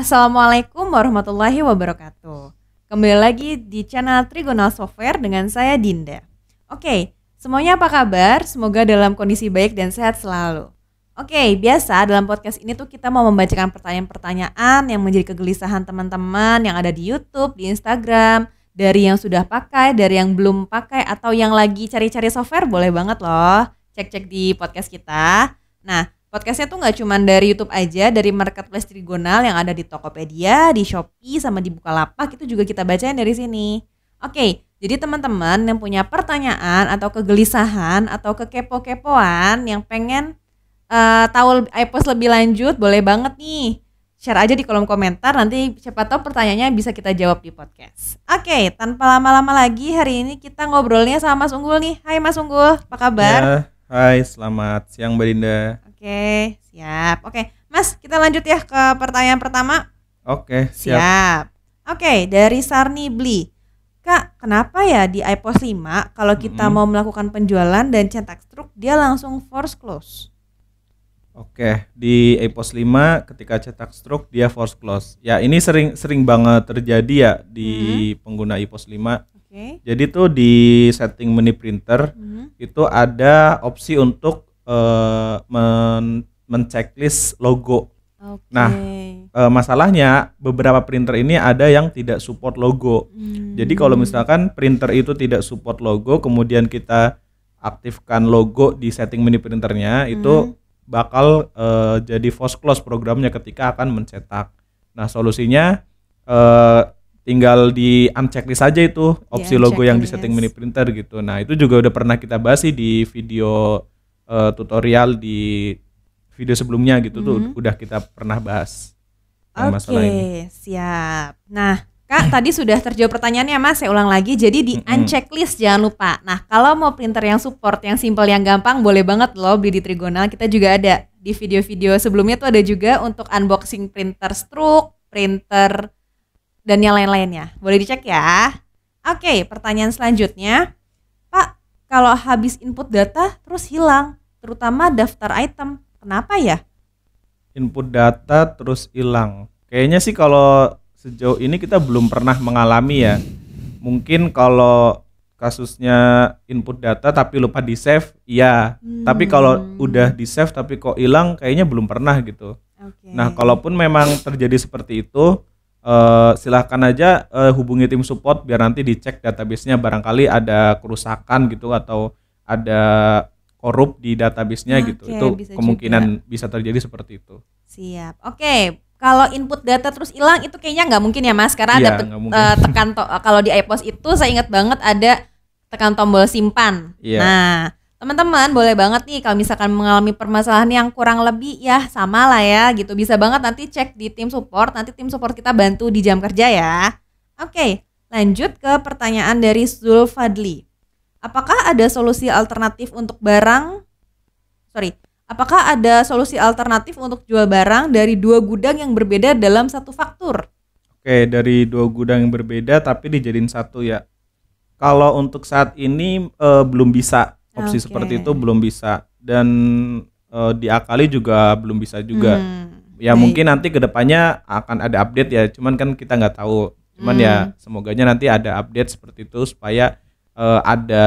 Assalamualaikum warahmatullahi wabarakatuh. Kembali lagi di channel Trigonal Software dengan saya Dinda. Oke, semuanya apa kabar? Semoga dalam kondisi baik dan sehat selalu. Oke, biasa dalam podcast ini tuh kita mau membacakan pertanyaan-pertanyaan yang menjadi kegelisahan teman-teman yang ada di YouTube, di Instagram, dari yang sudah pakai, dari yang belum pakai, atau yang lagi cari-cari software boleh banget loh cek-cek di podcast kita. Nah, Podcastnya tuh nggak cuma dari YouTube aja, dari marketplace Trigonal yang ada di Tokopedia, di Shopee, sama di Bukalapak itu juga kita bacain dari sini. Oke, jadi teman-teman yang punya pertanyaan atau kegelisahan atau kekepo-kepoan yang pengen uh, tahu iPost lebih lanjut, boleh banget nih share aja di kolom komentar nanti siapa tahu pertanyaannya bisa kita jawab di podcast. Oke, tanpa lama-lama lagi hari ini kita ngobrolnya sama Mas Unggul nih. Hai Mas Unggul, apa kabar? Ya, hai, selamat siang Mbak Dinda. Oke, siap. Oke, Mas, kita lanjut ya ke pertanyaan pertama. Oke, siap. siap. Oke, dari Sarni Bli. Kak, kenapa ya di iPos 5 kalau kita mm -hmm. mau melakukan penjualan dan cetak struk dia langsung force close? Oke, di iPos 5 ketika cetak struk dia force close. Ya, ini sering sering banget terjadi ya di hmm. pengguna iPos 5. Okay. Jadi tuh di setting menu printer hmm. itu ada opsi untuk uh, men menceklis logo. Okay. Nah, uh, masalahnya beberapa printer ini ada yang tidak support logo. Hmm. Jadi kalau misalkan printer itu tidak support logo, kemudian kita aktifkan logo di setting menu printernya, hmm. itu bakal uh, jadi false close programnya ketika akan mencetak. Nah, solusinya uh, tinggal di unchecklist saja itu opsi yeah, logo yang di setting menu printer gitu. Nah, itu juga udah pernah kita bahas sih di video uh, tutorial di video sebelumnya gitu mm -hmm. tuh mm-hmm. udah kita pernah bahas Oke, okay, siap. Nah, Kak, tadi sudah terjawab pertanyaannya Mas, saya ulang lagi. Jadi di mm -hmm. unchecklist jangan lupa. Nah, kalau mau printer yang support, yang simple, yang gampang, boleh banget loh beli di Trigonal. Kita juga ada di video-video sebelumnya tuh ada juga untuk unboxing printer stroke, printer, dan yang lain-lainnya. Boleh dicek ya. Oke, pertanyaan selanjutnya. Pak, kalau habis input data terus hilang, terutama daftar item. Kenapa ya? Input data terus hilang. Kayaknya sih kalau sejauh ini kita belum pernah mengalami ya. Mungkin kalau kasusnya input data tapi lupa di save, iya. Hmm. Tapi kalau udah di save tapi kok hilang, kayaknya belum pernah gitu. Okay. Nah, kalaupun memang terjadi seperti itu, uh, silahkan aja uh, hubungi tim support biar nanti dicek databasenya barangkali ada kerusakan gitu atau ada korup di databasenya okay, gitu. Itu kemungkinan juga. bisa terjadi seperti itu. Siap. Oke, okay. kalau input data terus hilang itu kayaknya nggak mungkin ya Mas karena iya, ada te uh, tekan to kalau di iPos itu saya ingat banget ada tekan tombol simpan. Iya. Nah, teman-teman boleh banget nih kalau misalkan mengalami permasalahan yang kurang lebih ya sama lah ya gitu. Bisa banget nanti cek di tim support, nanti tim support kita bantu di jam kerja ya. Oke, lanjut ke pertanyaan dari Zulfadli. Apakah ada solusi alternatif untuk barang? Sorry, apakah ada solusi alternatif untuk jual barang dari dua gudang yang berbeda dalam satu faktur? Oke, dari dua gudang yang berbeda tapi dijadiin satu ya. Kalau untuk saat ini e, belum bisa opsi okay. seperti itu belum bisa dan e, diakali juga belum bisa juga. Hmm, ya baik. mungkin nanti ke depannya akan ada update ya, cuman kan kita nggak tahu. Cuman ya hmm. ya semoganya nanti ada update seperti itu supaya uh, ada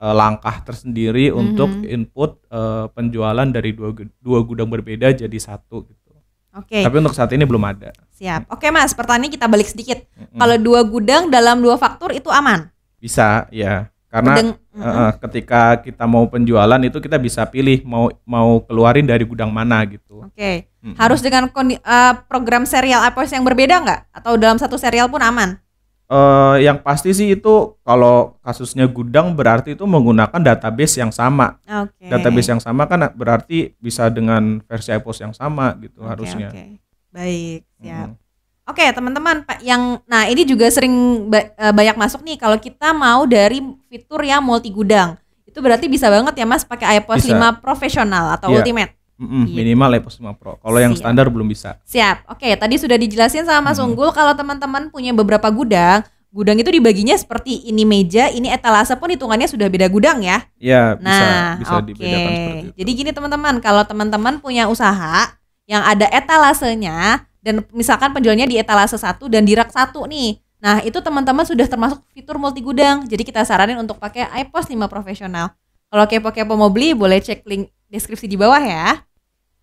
uh, langkah tersendiri mm-hmm. untuk input uh, penjualan dari dua dua gudang berbeda jadi satu gitu. Oke. Okay. Tapi untuk saat ini belum ada. Siap. Oke okay, Mas, pertanyaan kita balik sedikit. Mm-hmm. Kalau dua gudang dalam dua faktur itu aman? Bisa, ya. Karena Gudang, uh, ketika kita mau penjualan itu kita bisa pilih mau mau keluarin dari gudang mana gitu. Oke. Okay. Mm-hmm. Harus dengan uh, program serial apa yang berbeda nggak? Atau dalam satu serial pun aman? Uh, yang pasti sih itu kalau kasusnya gudang berarti itu menggunakan database yang sama. Okay. Database yang sama kan berarti bisa dengan versi iPost yang sama gitu okay, harusnya. Okay. Baik, siap. Hmm. Oke, okay, teman-teman, yang nah ini juga sering ba eh, banyak masuk nih kalau kita mau dari fitur yang multi gudang. Itu berarti bisa banget ya Mas pakai iPost bisa. 5 profesional atau yeah. ultimate. Mm -mm, gitu. minimal iPost 5 Pro. Kalau yang standar belum bisa. Siap. Oke, tadi sudah dijelasin sama Mas hmm. Unggul kalau teman-teman punya beberapa gudang, gudang itu dibaginya seperti ini meja, ini etalase pun hitungannya sudah beda gudang ya. Iya, nah, bisa bisa okay. seperti itu. Jadi gini teman-teman, kalau teman-teman punya usaha yang ada etalasenya dan misalkan penjualnya di etalase satu dan di rak satu nih. Nah, itu teman-teman sudah termasuk fitur multi gudang. Jadi kita saranin untuk pakai iPos 5 profesional. Kalau kepo-kepo mau beli, boleh cek link deskripsi di bawah ya.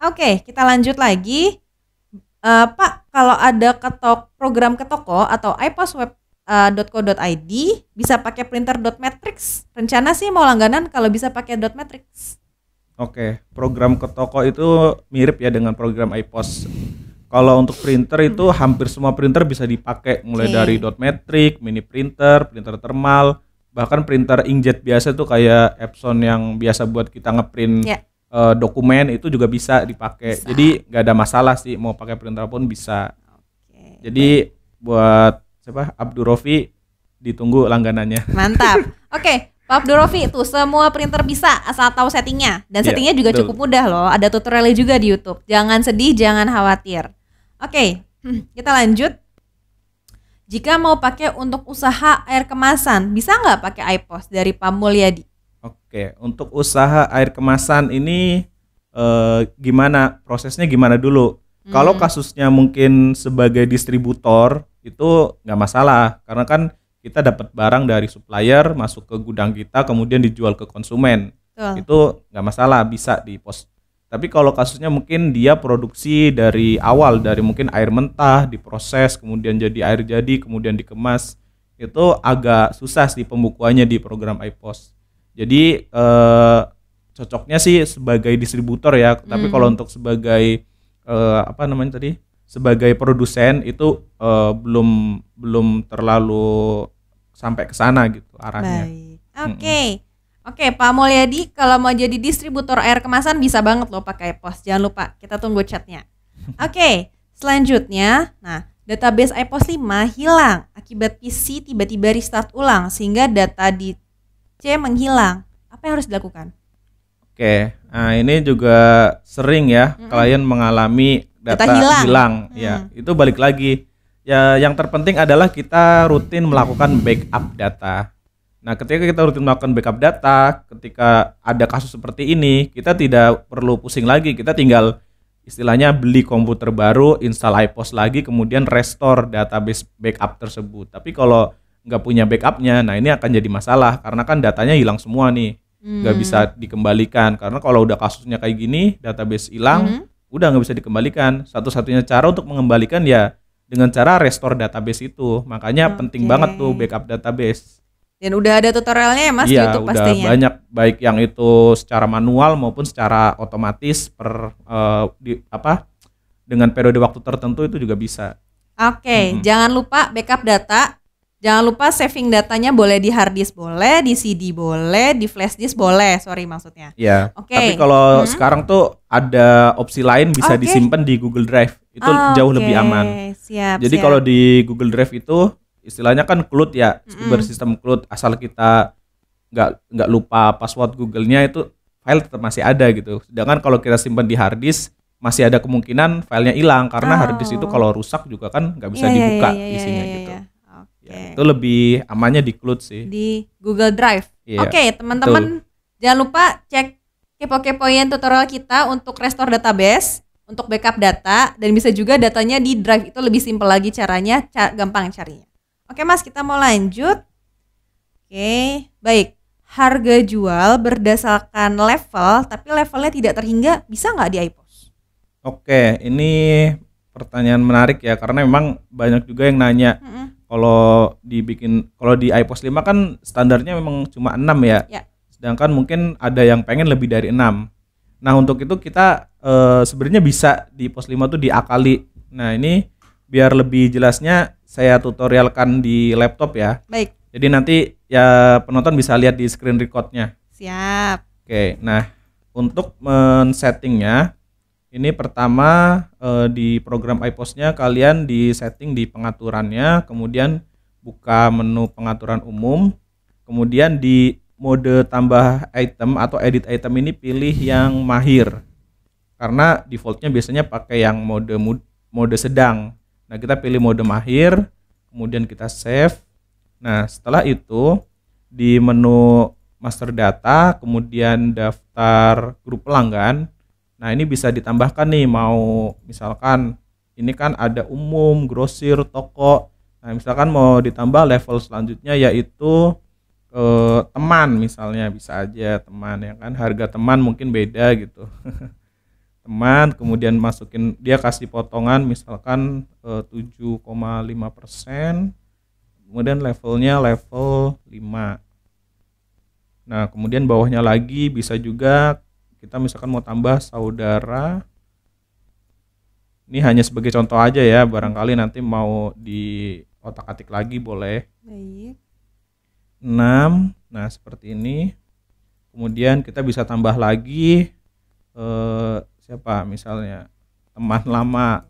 Oke, kita lanjut lagi. Uh, Pak, kalau ada ketok program ke toko atau iposweb.co.id uh, bisa pakai printer .matrix. Rencana sih mau langganan kalau bisa pakai .matrix. Oke, program ke toko itu mirip ya dengan program iPos kalau untuk printer itu hmm. hampir semua printer bisa dipakai mulai okay. dari dot metric, mini printer, printer thermal, bahkan printer inkjet biasa tuh kayak Epson yang biasa buat kita ngeprint yeah. Uh, dokumen itu juga bisa dipakai. Bisa. Jadi nggak ada masalah sih mau pakai printer pun bisa. Okay. Jadi buat siapa Abdul Rofi ditunggu langganannya. Mantap. Oke. Okay. Pak Abdurrofi itu semua printer bisa asal tahu settingnya dan yeah, settingnya juga betul. cukup mudah loh ada tutorialnya juga di YouTube jangan sedih jangan khawatir Oke, hmm, kita lanjut. Jika mau pakai untuk usaha air kemasan, bisa nggak pakai iPos dari Pak Mulyadi? Oke, untuk usaha air kemasan ini eh, gimana prosesnya gimana dulu? Hmm. Kalau kasusnya mungkin sebagai distributor itu nggak masalah karena kan kita dapat barang dari supplier masuk ke gudang kita kemudian dijual ke konsumen. Tuh. Itu nggak masalah bisa di pos tapi kalau kasusnya mungkin dia produksi dari awal dari mungkin air mentah diproses kemudian jadi air jadi kemudian dikemas itu agak susah sih pembukuannya di program iPos. Jadi eh, cocoknya sih sebagai distributor ya. Tapi kalau hmm. untuk sebagai eh, apa namanya tadi sebagai produsen itu eh, belum belum terlalu sampai ke sana gitu arahnya. Oke. Okay. Mm -mm. Oke, Pak Mulyadi, kalau mau jadi distributor air kemasan bisa banget loh pakai pos. Jangan lupa, kita tunggu chatnya. Oke, selanjutnya, nah database iPos 5 hilang akibat PC tiba-tiba restart ulang sehingga data di C menghilang. Apa yang harus dilakukan? Oke, nah ini juga sering ya mm -hmm. klien mengalami data, data hilang. hilang. Mm. Ya, itu balik lagi. Ya, yang terpenting adalah kita rutin melakukan backup data. Nah, ketika kita rutin melakukan backup data, ketika ada kasus seperti ini, kita tidak perlu pusing lagi. Kita tinggal istilahnya beli komputer baru, install iPos lagi, kemudian restore database backup tersebut. Tapi kalau nggak punya backupnya, nah ini akan jadi masalah karena kan datanya hilang semua nih, nggak hmm. bisa dikembalikan. Karena kalau udah kasusnya kayak gini, database hilang, hmm. udah nggak bisa dikembalikan. Satu-satunya cara untuk mengembalikan ya dengan cara restore database itu. Makanya okay. penting banget tuh backup database. Dan udah ada tutorialnya ya Mas iya, di YouTube udah pastinya. banyak baik yang itu secara manual maupun secara otomatis per uh, di apa dengan periode waktu tertentu itu juga bisa. Oke, okay, hmm. jangan lupa backup data. Jangan lupa saving datanya boleh di hard disk boleh, di CD boleh, di flash disk boleh. Sorry maksudnya. Iya. Oke. Okay. Tapi kalau hmm. sekarang tuh ada opsi lain bisa okay. disimpan di Google Drive. Itu oh, jauh okay. lebih aman. Siap. Jadi kalau di Google Drive itu istilahnya kan cloud ya mm-hmm. bersistem cloud asal kita nggak nggak lupa password Google-nya itu file tetap masih ada gitu sedangkan kalau kita simpan di hard disk masih ada kemungkinan filenya hilang karena oh. hard disk itu oh. kalau rusak juga kan nggak bisa yeah, iya, dibuka yeah, yeah, isinya yeah, yeah, gitu yeah. Okay. Ya, itu lebih amannya di cloud sih di Google Drive yeah. oke okay, teman-teman jangan lupa cek kepo-kepoin tutorial kita untuk restore database untuk backup data dan bisa juga datanya di drive itu lebih simpel lagi caranya ca gampang carinya Oke Mas, kita mau lanjut. Oke, baik. Harga jual berdasarkan level, tapi levelnya tidak terhingga, bisa nggak di iPos? Oke, ini pertanyaan menarik ya, karena memang banyak juga yang nanya. Mm -hmm. Kalau dibikin, kalau di iPos 5 kan standarnya memang cuma 6 ya. ya. Sedangkan mungkin ada yang pengen lebih dari 6. Nah untuk itu kita e, sebenarnya bisa di pos 5 tuh diakali. Nah ini biar lebih jelasnya saya tutorialkan di laptop ya. Baik. Jadi nanti ya penonton bisa lihat di screen recordnya. Siap. Oke, nah untuk men-settingnya ini pertama eh, di program iPosnya kalian di setting di pengaturannya, kemudian buka menu pengaturan umum, kemudian di mode tambah item atau edit item ini pilih yang mahir karena defaultnya biasanya pakai yang mode mode sedang Nah, kita pilih mode mahir, kemudian kita save. Nah, setelah itu di menu master data, kemudian daftar grup pelanggan. Nah, ini bisa ditambahkan nih mau misalkan ini kan ada umum, grosir, toko. Nah, misalkan mau ditambah level selanjutnya yaitu eh, teman misalnya bisa aja teman ya kan harga teman mungkin beda gitu. teman kemudian masukin dia kasih potongan misalkan eh, 7,5 persen kemudian levelnya level 5 nah kemudian bawahnya lagi bisa juga kita misalkan mau tambah saudara ini hanya sebagai contoh aja ya barangkali nanti mau di otak atik lagi boleh Baik. 6 nah seperti ini kemudian kita bisa tambah lagi eh, siapa misalnya teman lama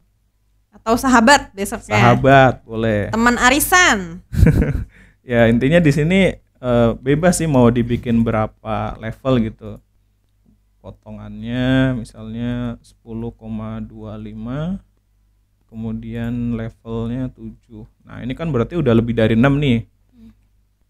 Atau sahabat besoknya. sahabat boleh Teman arisan. ya intinya di sini eh, bebas sih mau dibikin berapa level gitu potongannya misalnya 10,25 kemudian levelnya 7 nah ini kan berarti udah lebih dari 6 nih.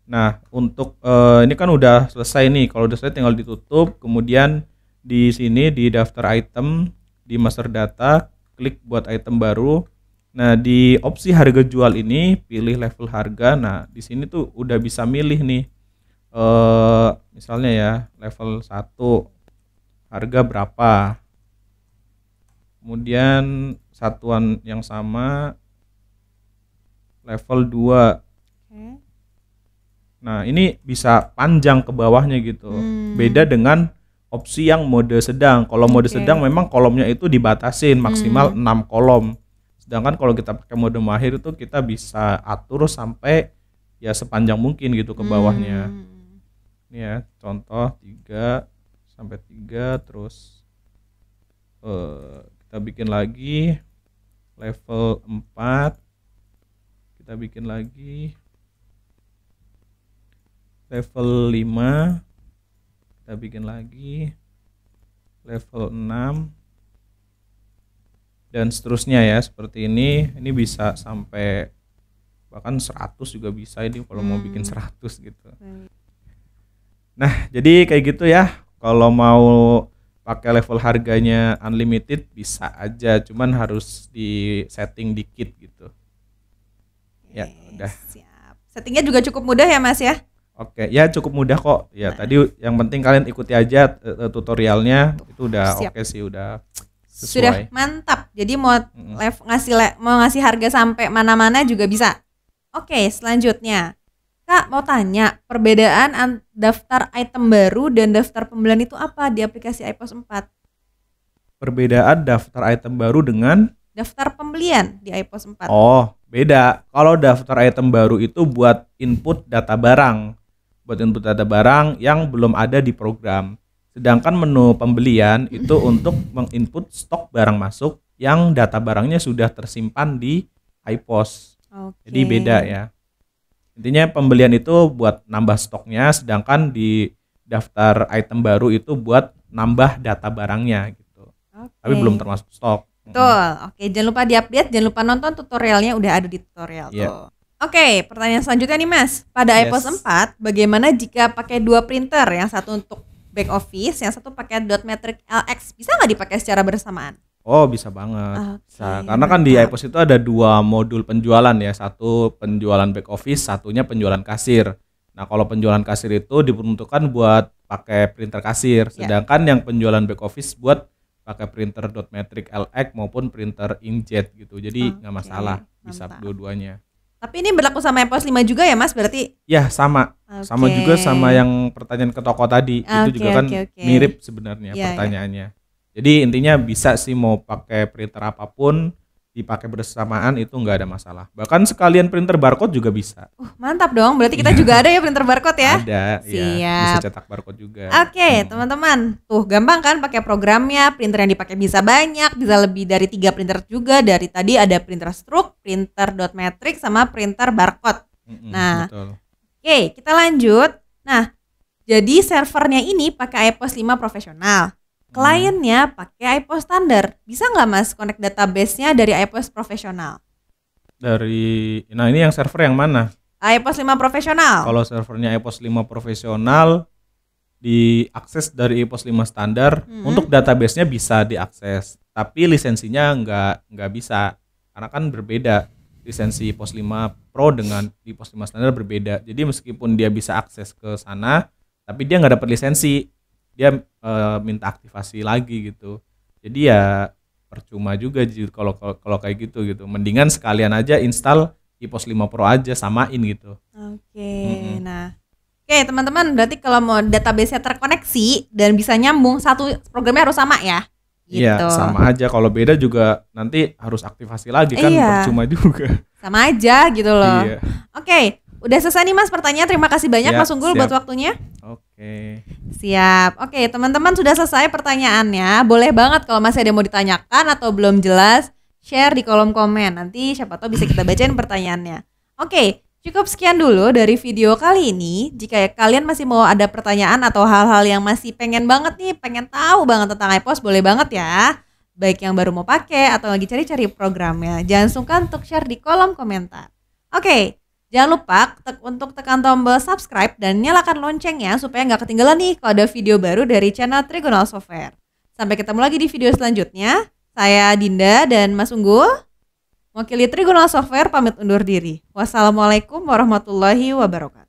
Nah untuk eh, ini kan udah selesai nih. Kalau udah selesai tinggal ditutup kemudian di sini di daftar item di master data klik buat item baru. Nah, di opsi harga jual ini pilih level harga. Nah, di sini tuh udah bisa milih nih. Eh, misalnya ya, level 1 harga berapa. Kemudian satuan yang sama level 2. Oke. Nah, ini bisa panjang ke bawahnya gitu. Hmm. Beda dengan opsi yang mode sedang. Kalau mode Oke. sedang memang kolomnya itu dibatasin maksimal 6 kolom. Sedangkan kalau kita pakai mode mahir itu kita bisa atur sampai ya sepanjang mungkin gitu ke bawahnya. Hmm. Ini ya, contoh 3 sampai 3 terus eh kita bikin lagi level 4 kita bikin lagi level 5 kita bikin lagi level 6 dan seterusnya ya seperti ini. Ini bisa sampai bahkan 100 juga bisa ini kalau mau bikin 100 gitu. Baik. nah jadi kayak gitu ya kalau mau pakai level harganya unlimited bisa aja cuman harus di setting dikit gitu ya udah Siap. Settingnya juga cukup mudah ya Mas ya. Oke, ya cukup mudah kok. Ya, Nah. tadi yang penting kalian ikuti aja eh, eh, tutorialnya. Itu udah oke sih, udah Sudah sesuai. mantap. Jadi mau Mm-mm. lev ngasih le- mau ngasih harga sampai mana-mana juga bisa. Oke, selanjutnya. Kak mau tanya, perbedaan an- daftar item baru dan daftar pembelian itu apa di aplikasi iPos 4? Perbedaan daftar item baru dengan Daftar pembelian di iPos 4. Oh, beda. Kalau daftar item baru itu buat input data barang. Buat input data barang yang belum ada di program. Sedangkan menu pembelian itu untuk menginput stok barang masuk yang data barangnya sudah tersimpan di iPos. Oke. Jadi beda ya. Intinya pembelian itu buat nambah stoknya, sedangkan di daftar item baru itu buat nambah data barangnya gitu. Oke. Tapi belum termasuk stok. Betul. Oke, jangan lupa diupdate, jangan lupa nonton tutorialnya udah ada di tutorial Iya. tuh. Oke, pertanyaan selanjutnya nih Mas. Pada Yes. iPos 4, bagaimana jika pakai dua printer? Yang satu untuk back office, yang satu pakai dot matrix LX. Bisa nggak dipakai secara bersamaan? Oh bisa banget. Oke, Bisa. Karena kan di iPos itu ada dua modul penjualan ya. Satu penjualan back office, satunya penjualan kasir. Nah kalau penjualan kasir itu diperuntukkan buat pakai printer kasir. Ya. Sedangkan yang penjualan back office buat pakai printer dot matrix LX maupun printer inkjet gitu. Jadi nggak Oke, masalah. Bisa dua-duanya. Tapi ini berlaku sama iPos 5 juga ya Mas? Berarti Ya sama. Sama Oke. juga sama yang pertanyaan ke toko tadi. itu Oke, juga kan oke. mirip sebenarnya Iya, iya. pertanyaannya. Jadi intinya bisa sih mau pakai printer apa pun dipakai bersamaan itu nggak ada masalah. Bahkan sekalian printer barcode juga bisa. Uh, mantap dong. Berarti kita juga ada ya printer barcode ya? Ada, ya. Bisa Siap. cetak barcode juga. Oke, Hmm. teman-teman. Tuh, gampang kan pakai programnya, printer yang dipakai bisa banyak, bisa lebih dari tiga printer juga. Dari tadi ada printer stroke, printer dot matrix, sama printer barcode. Mm-mm, Nah. Oke, kita lanjut. Nah, jadi servernya ini pakai iPos 5 profesional. Kliennya pakai iPos standar. Bisa nggak mas connect database-nya dari iPos profesional? Dari nah ini yang server yang mana? iPos 5 profesional. Kalau servernya EPOS 5 profesional diakses dari EPOS 5 standar Hmm. untuk database-nya bisa diakses, tapi lisensinya nggak nggak bisa. karena kan berbeda lisensi pos 5 Pro dengan di pos 5 standar berbeda. Jadi meskipun dia bisa akses ke sana, tapi dia nggak dapat lisensi, dia e, minta aktivasi lagi gitu. Jadi ya percuma juga kalau kalau kayak gitu gitu. Mendingan sekalian aja install pos 5 Pro aja samain gitu. Oke. Okay. Mm -hmm. Nah, Oke teman-teman, berarti kalau mau database-nya terkoneksi dan bisa nyambung, satu programnya harus sama ya? Iya, gitu. sama aja. Kalau beda juga nanti harus aktivasi lagi kan iya. percuma juga. Sama aja gitu loh. Iya. Oke, udah selesai nih Mas pertanyaan. Terima kasih banyak ya, Mas Unggul buat waktunya. Oke. Siap. Oke, teman-teman sudah selesai pertanyaannya. Boleh banget kalau masih ada yang mau ditanyakan atau belum jelas, share di kolom komen. Nanti siapa tahu bisa kita bacain pertanyaannya. Oke, Cukup sekian dulu dari video kali ini. Jika kalian masih mau ada pertanyaan atau hal-hal yang masih pengen banget nih, pengen tahu banget tentang iPos, boleh banget ya. Baik yang baru mau pakai atau lagi cari-cari programnya. Jangan sungkan untuk share di kolom komentar. Oke, jangan lupa tek untuk tekan tombol subscribe dan nyalakan loncengnya supaya nggak ketinggalan nih kalau ada video baru dari channel Trigonal Software. Sampai ketemu lagi di video selanjutnya. Saya Dinda dan Mas Unggul. Wakili Trigona Software pamit undur diri. Wassalamualaikum warahmatullahi wabarakatuh.